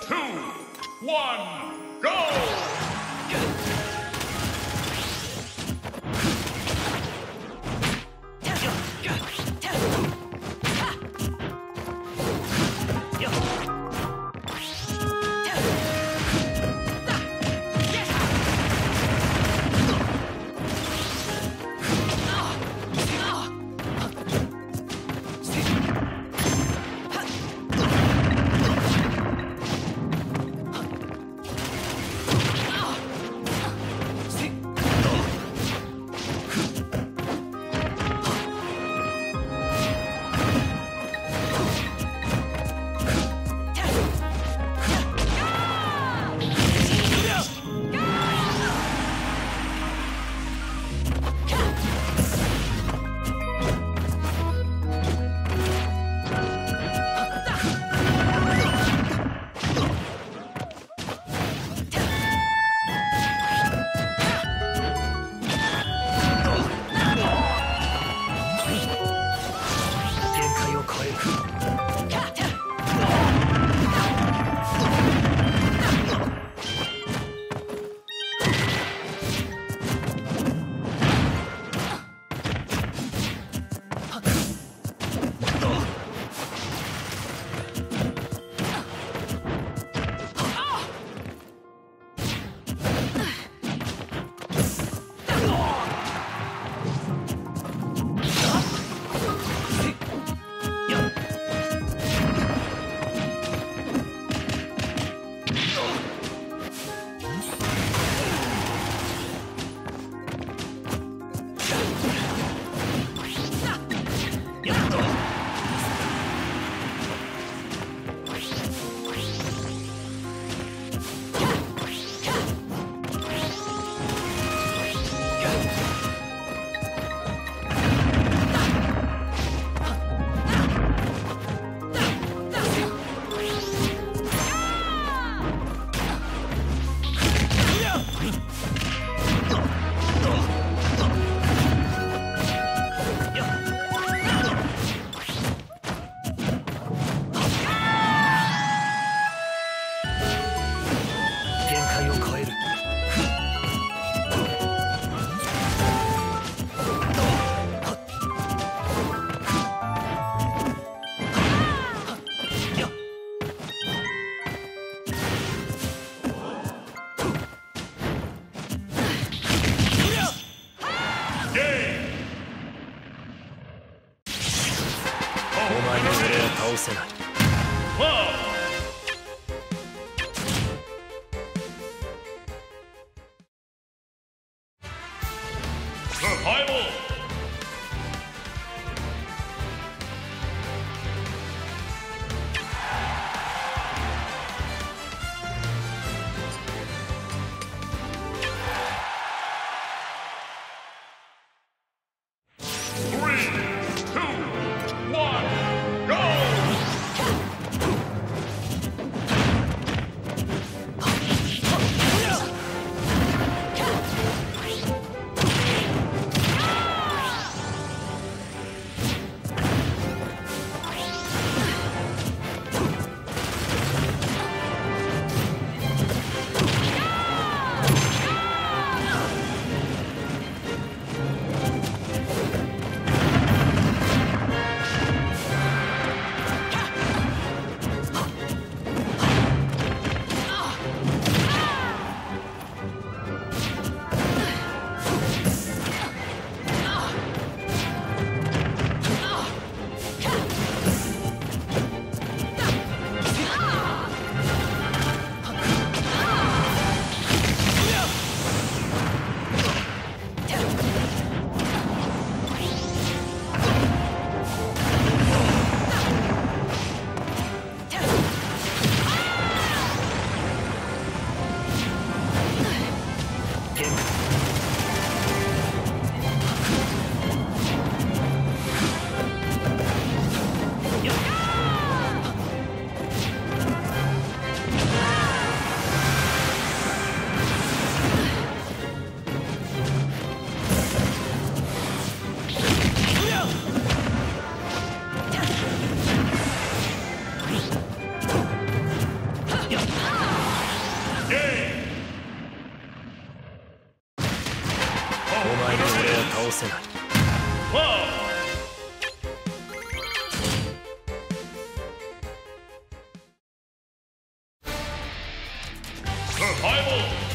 two, one, go! せないせない Twelve. Survival. Three,